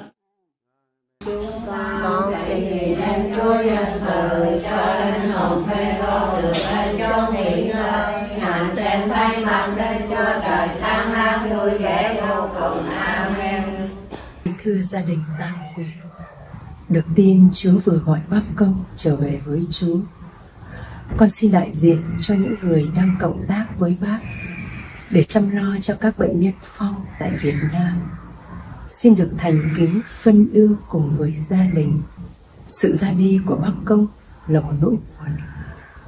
Con tình em Chúa nhân từ cho linh hồn phê rô được an trong nghỉ ngơi ngàn xem thay mặt đến cho trời sáng lang vui vẻ vô cùng amen. Thưa gia đình tam quý được tin Chúa vừa gọi bác công trở về với Chúa. Con xin đại diện cho những người đang cộng tác với bác để chăm lo cho các bệnh nhân phong tại Việt Nam. Xin được thành kính phân ưu cùng với gia đình. Sự ra đi của bác công là một nỗi buồn,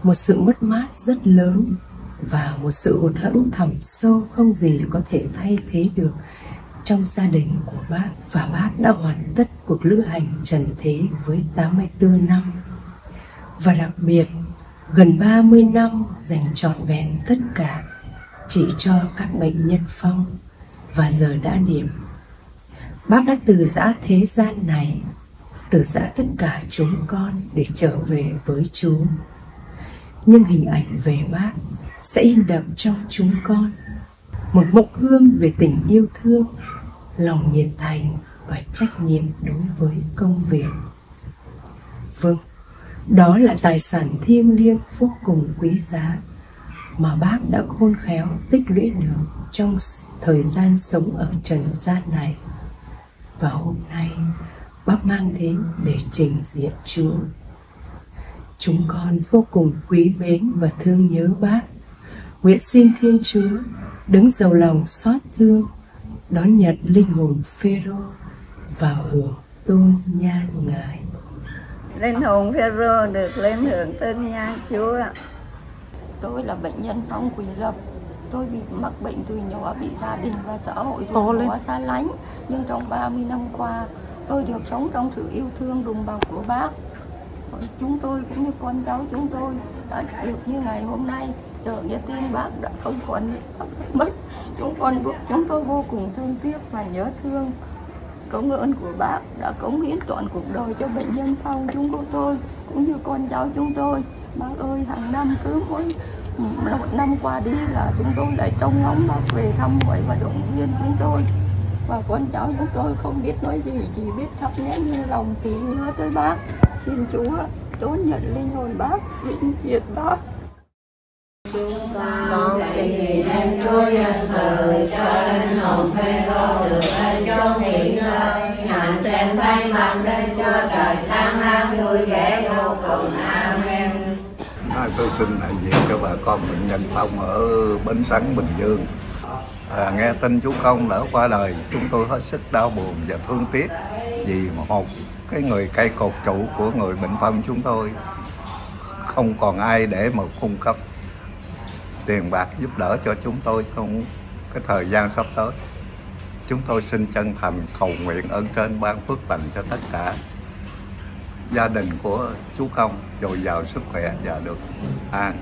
một sự mất mát rất lớn và một sự hụt hẫng thẳm sâu không gì có thể thay thế được trong gia đình của bác. Và bác đã hoàn tất cuộc lữ hành trần thế với 84 năm. Và đặc biệt, gần 30 năm dành trọn vẹn tất cả chỉ cho các bệnh nhân phong. Và giờ đã điểm, Bác đã từ giã thế gian này, Từ giã tất cả chúng con Để trở về với Chúa. Nhưng hình ảnh về bác Sẽ in đậm trong chúng con. Một mộng hương về tình yêu thương, Lòng nhiệt thành Và trách nhiệm đối với công việc. Vâng Đó là tài sản thiêng liêng vô cùng quý giá Mà bác đã khôn khéo tích lũy được Trong thời gian sống ở trần gian này. Và hôm nay, bác mang đến để trình diện Chúa. Chúng con vô cùng quý mến và thương nhớ bác. Nguyện xin Thiên Chúa đứng giàu lòng xót thương đón nhận linh hồn Phêrô vào hưởng tôn nhan ngài. Linh hồn Phêrô được lên hưởng tôn nhan Chúa. Tôi là bệnh nhân Phong Quỳnh Lập. Tôi bị mắc bệnh từ nhỏ bị gia đình và xã hội To quá xa lánh nhưng trong 30 năm qua tôi được sống trong sự yêu thương đùm bọc của bác chúng tôi cũng như con cháu chúng tôi đã được như ngày hôm nay, giờ nghe tin bác đã không còn mất. Chúng con chúng tôi vô cùng thương tiếc và nhớ thương. Công ơn của bác đã cống hiến toàn cuộc đời cho bệnh nhân phong chúng của tôi, cũng như con cháu chúng tôi. Bác ơi, hàng năm cứ mỗi một năm qua đi là chúng tôi lại trông ngóng bác về thăm hỏi và động viên chúng tôi và con cháu chúng tôi không biết nói gì chỉ biết thắp nén như lòng tưởng nhớ tới bác. Xin chúa đón nhận linh hồn bác vĩnh biệt bác. Con trình nguyện em Chúa nhân từ cho linh hồn Phêrô được an trong nghỉ ngơi. Ngàn xem thay mặt lên cho trời sáng lang vui vẻ vô cùng. Amen. À, tôi xin đại diện cho bà con bệnh nhân phong ở Bến Sắn, Bình Dương. À, nghe tin chú Công lỡ qua đời, chúng tôi hết sức đau buồn và thương tiếc vì một cái người cây cột trụ của người bệnh phong chúng tôi không còn ai để mà cung cấp tiền bạc giúp đỡ cho chúng tôi trong cái thời gian sắp tới. Chúng tôi xin chân thành cầu nguyện ơn trên ban phước lành cho tất cả gia đình của chú Công dồi dào sức khỏe và được an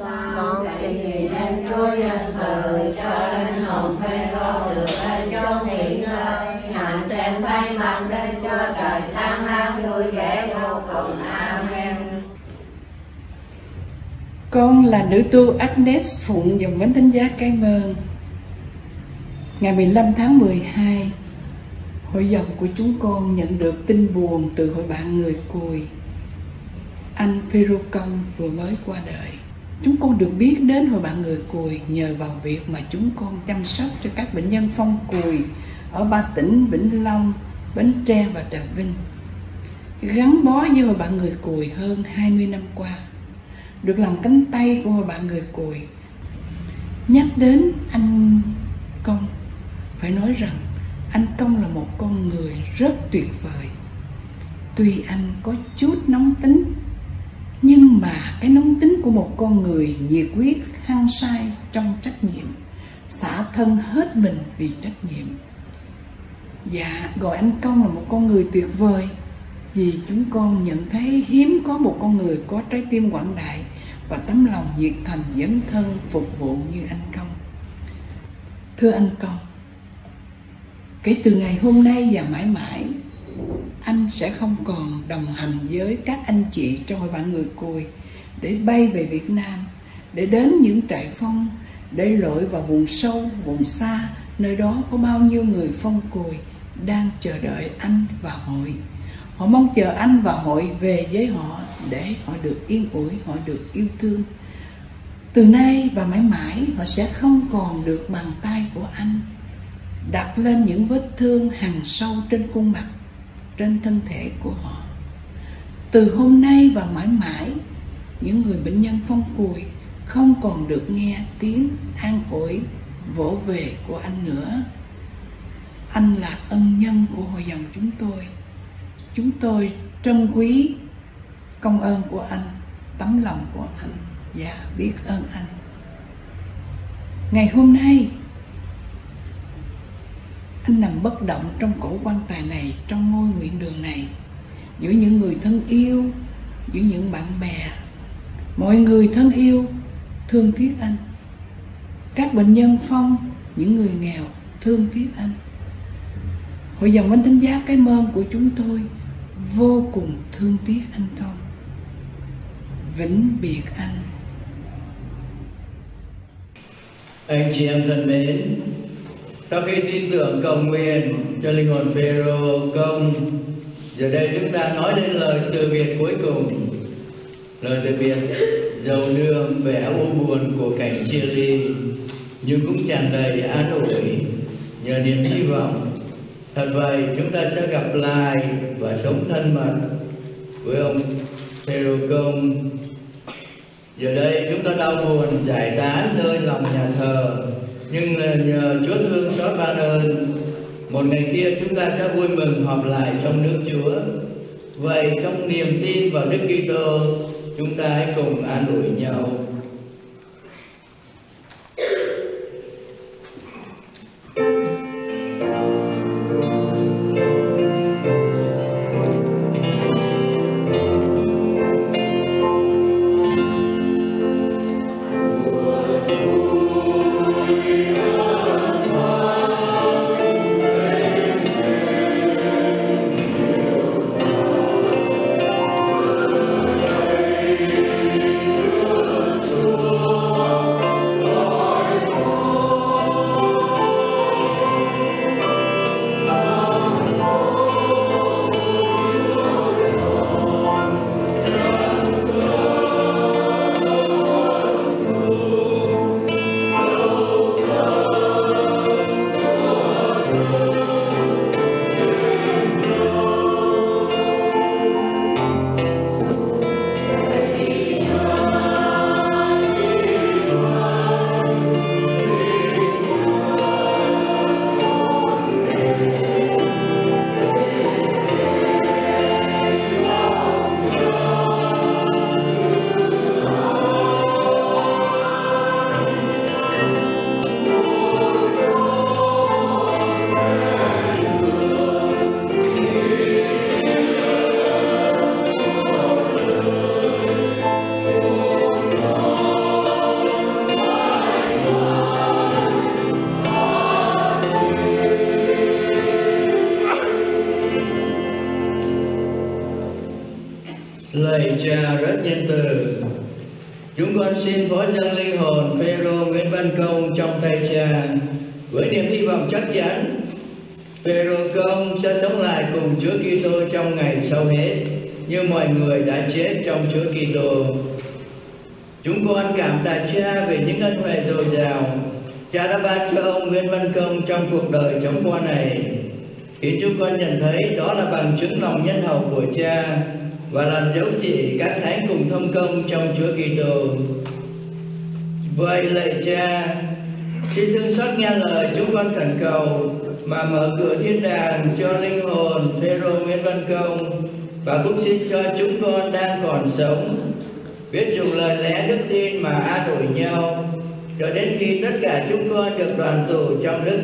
con trình nguyện em Chúa nhân từ cho linh hồn Phêrô được an trong nghỉ ngơi ngàn xem thay mặt lên cho trời sáng lang vui vẻ vô cùng amen Con là nữ tu Agnes Phụng dòng bánh thánh giá cái mơn. Ngày 15 tháng 12, hội dòng của chúng con nhận được tin buồn từ hội bạn người Cùi. Anh Phêrô Công vừa mới qua đời. Chúng con được biết đến hội bạn người Cùi nhờ vào việc mà chúng con chăm sóc cho các bệnh nhân phong cùi ở ba tỉnh Vĩnh Long, Bến Tre và Trà Vinh. Gắn bó với hội bạn người Cùi hơn 20 năm qua được làm cánh tay của hội bạn người cùi nhắc đến anh công phải nói rằng anh công là một con người rất tuyệt vời tuy anh có chút nóng tính nhưng mà cái nóng tính của một con người nhiệt huyết, hăng say trong trách nhiệm, xả thân hết mình vì trách nhiệm. Dạ gọi anh công là một con người tuyệt vời, vì chúng con nhận thấy hiếm có một con người có trái tim quảng đại và tấm lòng nhiệt thành dấn thân phục vụ như anh công. Thưa anh công, kể từ ngày hôm nay và mãi mãi anh sẽ không còn đồng hành với các anh chị trong hội bạn người cùi để bay về Việt Nam, để đến những trại phong, để lội vào vùng sâu, vùng xa, nơi đó có bao nhiêu người phong cùi đang chờ đợi anh và hội. Họ mong chờ anh và hội về với họ để họ được yên ủi, họ được yêu thương. Từ nay và mãi mãi, họ sẽ không còn được bàn tay của anh đặt lên những vết thương hằn sâu trên khuôn mặt trên thân thể của họ. Từ hôm nay và mãi mãi, những người bệnh nhân phong cùi không còn được nghe tiếng an ủi, vỗ về của anh nữa. Anh là ân nhân của hội dòng chúng tôi. Chúng tôi trân quý công ơn của anh, tấm lòng của anh và biết ơn anh. Ngày hôm nay anh nằm bất động trong cổ quan tài này, trong ngôi nguyện đường này. Giữa những người thân yêu, giữa những bạn bè, mọi người thân yêu thương tiếc anh. Các bệnh nhân phong, những người nghèo thương tiếc anh. Hội dòng anh thánh giá cái mơn của chúng tôi vô cùng thương tiếc anh công vĩnh biệt anh. Anh chị em thân mến sau khi tin tưởng cầu nguyện cho linh hồn Phêrô công, giờ đây chúng ta nói đến lời từ biệt cuối cùng. Lời từ biệt, dầu đường vẻ u buồn của cảnh chia ly, nhưng cũng tràn đầy an ủi. Nhờ niềm hy vọng, thật vậy chúng ta sẽ gặp lại và sống thân mật với ông Phêrô công. Giờ đây chúng ta đau buồn giải tán nơi lòng nhà thờ nhưng nhờ Chúa thương xót ban ơn một ngày kia chúng ta sẽ vui mừng họp lại trong nước Chúa. Vậy trong niềm tin vào Đức Kitô, chúng ta hãy cùng an ủi nhau.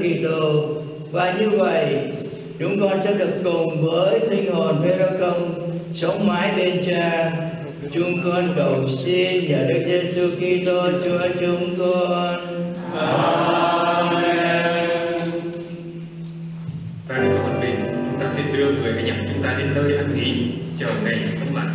Kitô và như vậy chúng con sẽ được cùng với linh hồn Phêrô công sống mãi bên Cha chúng con cầu xin nhờ Đức Giêsu Kitô Chúa chúng con. Amen. Và để có bình, chúng ta hãy đưa người anh em chúng ta đến nơi an nghỉ chờ ngày sống lại.